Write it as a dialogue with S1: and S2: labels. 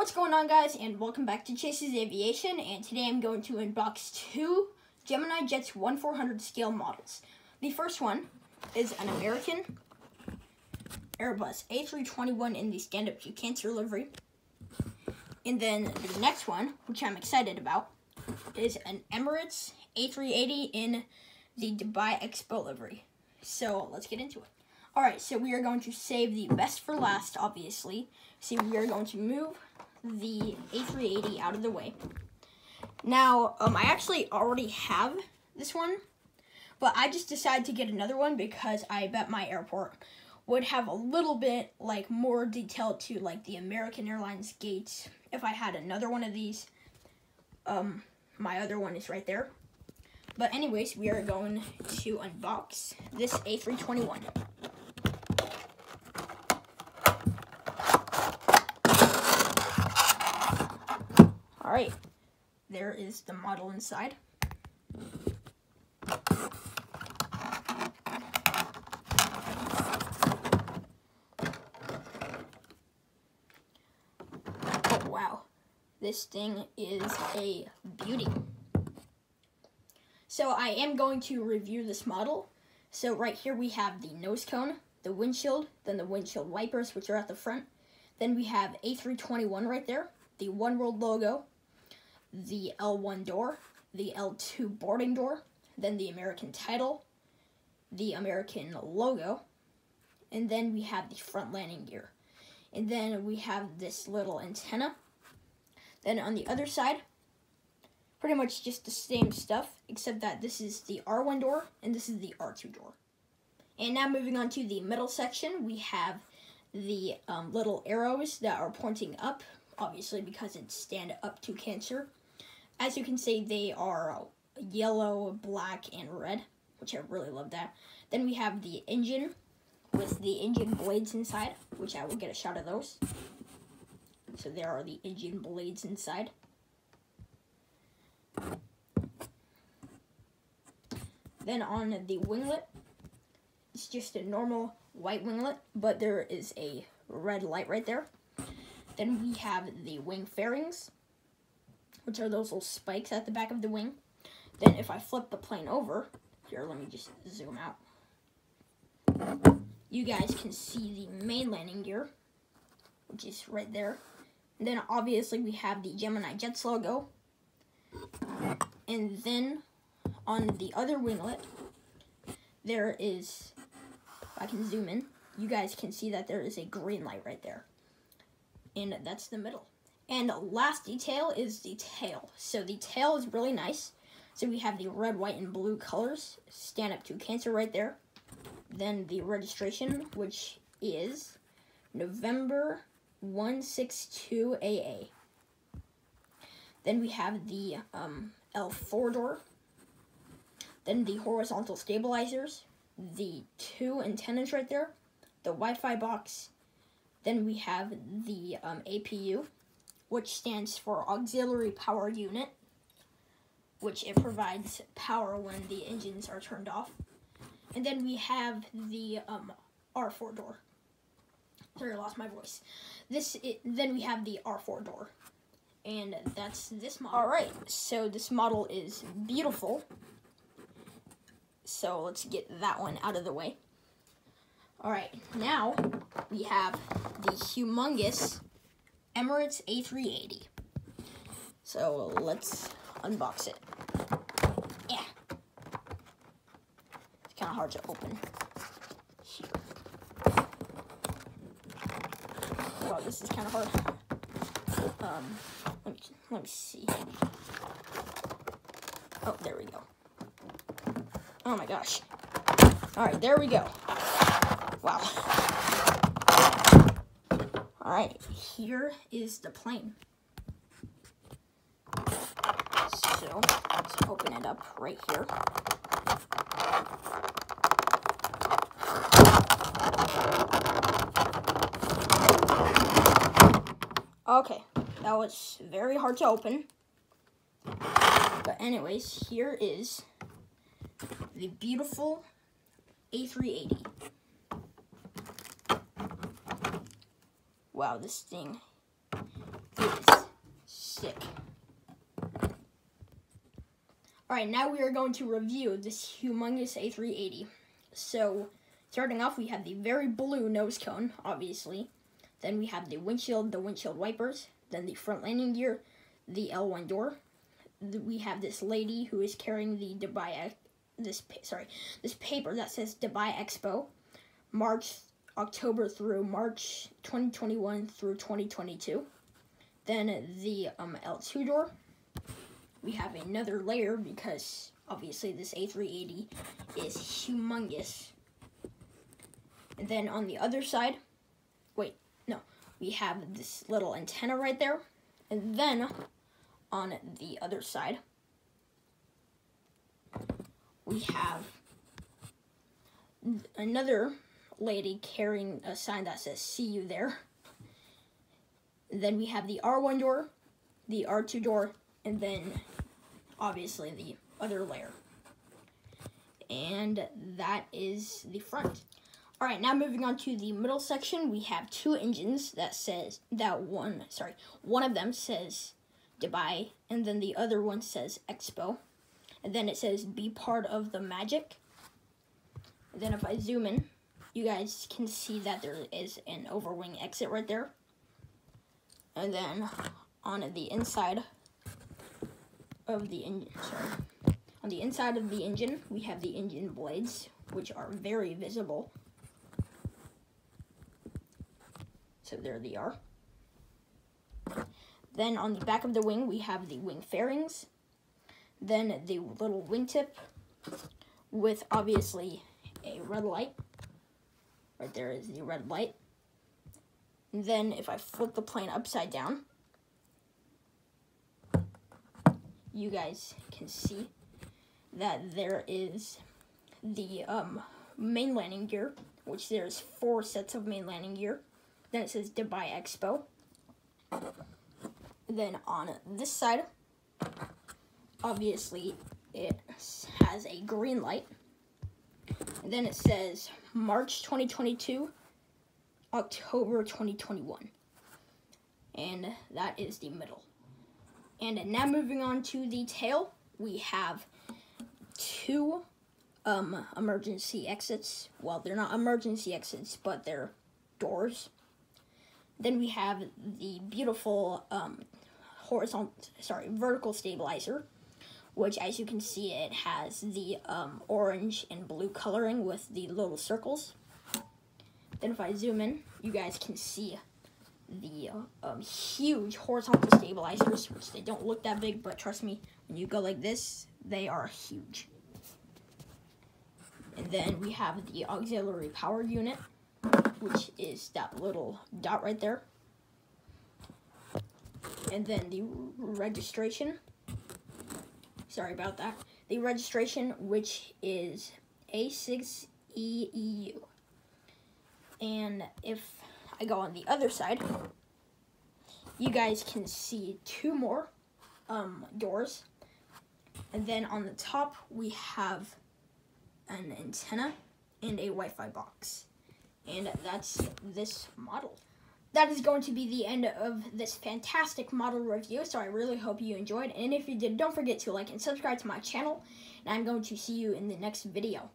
S1: What's going on guys and welcome back to Chase's Aviation and today I'm going to unbox two Gemini Jets 1400 scale models. The first one is an American Airbus A321 in the stand-up to cancer livery. And then the next one, which I'm excited about, is an Emirates A380 in the Dubai Expo livery. So let's get into it. Alright, so we are going to save the best for last, obviously. So we are going to move the A380 out of the way. Now, um, I actually already have this one, but I just decided to get another one because I bet my airport would have a little bit like more detail to like the American Airlines gates if I had another one of these. Um, my other one is right there. But anyways, we are going to unbox this A321. All right, there is the model inside. Oh, wow. This thing is a beauty. So I am going to review this model. So right here we have the nose cone, the windshield, then the windshield wipers, which are at the front. Then we have A321 right there, the One World logo, the L1 door, the L2 boarding door, then the American title, the American logo, and then we have the front landing gear. And then we have this little antenna. Then on the other side, pretty much just the same stuff, except that this is the R1 door and this is the R2 door. And now moving on to the middle section, we have the um, little arrows that are pointing up, obviously because it's stand up to cancer. As you can see, they are yellow, black, and red, which I really love that. Then we have the engine with the engine blades inside, which I will get a shot of those. So there are the engine blades inside. Then on the winglet, it's just a normal white winglet, but there is a red light right there. Then we have the wing fairings, which are those little spikes at the back of the wing. Then if I flip the plane over, here, let me just zoom out. You guys can see the main landing gear, which is right there. And then obviously we have the Gemini Jets logo. And then on the other winglet, there is, I can zoom in, you guys can see that there is a green light right there. And that's the middle. And last detail is the tail. So the tail is really nice. So we have the red, white, and blue colors stand up to cancer right there. Then the registration, which is November 162AA. Then we have the um, L4 door. Then the horizontal stabilizers, the two antennas right there, the Wi-Fi box. Then we have the um, APU, which stands for Auxiliary Power Unit, which it provides power when the engines are turned off. And then we have the um, R4 door. Sorry, I lost my voice. This it, then we have the R4 door, and that's this model. All right, so this model is beautiful. So let's get that one out of the way. All right, now we have the humongous Emirates A380. So let's unbox it. Yeah. It's kind of hard to open. Here. Wow, this is kind of hard. Um, let me, let me see. Oh, there we go. Oh my gosh. All right, there we go. Wow. Right, here is the plane. So, let's open it up right here. Okay, that was very hard to open. But anyways, here is the beautiful A380. Wow, this thing is sick. Alright, now we are going to review this humongous A380. So, starting off, we have the very blue nose cone, obviously. Then we have the windshield, the windshield wipers, then the front landing gear, the L1 door. We have this lady who is carrying the Dubai, this sorry, this paper that says Dubai Expo, March, October through March 2021 through 2022. Then the um, L2 door. We have another layer because obviously this A380 is humongous. And then on the other side, wait, no, we have this little antenna right there. And then on the other side, we have another lady carrying a sign that says see you there. then we have the R1 door, the R2 door, and then obviously the other layer. And that is the front. All right, now moving on to the middle section, we have two engines that says, that one, sorry, one of them says Dubai, and then the other one says Expo. And then it says be part of the magic. And then if I zoom in, you guys can see that there is an overwing exit right there. And then on the inside of the engine, sorry, on the inside of the engine, we have the engine blades, which are very visible. So there they are. Then on the back of the wing, we have the wing fairings. Then the little wingtip with obviously a red light. Right there is the red light. And then if I flip the plane upside down, you guys can see that there is the um, main landing gear, which there's four sets of main landing gear. Then it says Dubai Expo. Then on this side, obviously it has a green light. And then it says March 2022, October 2021. And that is the middle. And now moving on to the tail, we have two um, emergency exits. Well, they're not emergency exits, but they're doors. Then we have the beautiful um, horizontal, sorry, vertical stabilizer, which as you can see, it has the um, orange and blue coloring with the little circles. Then if I zoom in, you guys can see the um, huge horizontal stabilizers, which they don't look that big, but trust me, when you go like this, they are huge. And then we have the auxiliary power unit, which is that little dot right there. And then the registration. Sorry about that. The registration, which is A6EEU. And if I go on the other side, you guys can see two more um, doors. And then on the top, we have an antenna and a Wi-Fi box and that's this model. That is going to be the end of this fantastic model review, so I really hope you enjoyed, and if you did, don't forget to like and subscribe to my channel, and I'm going to see you in the next video.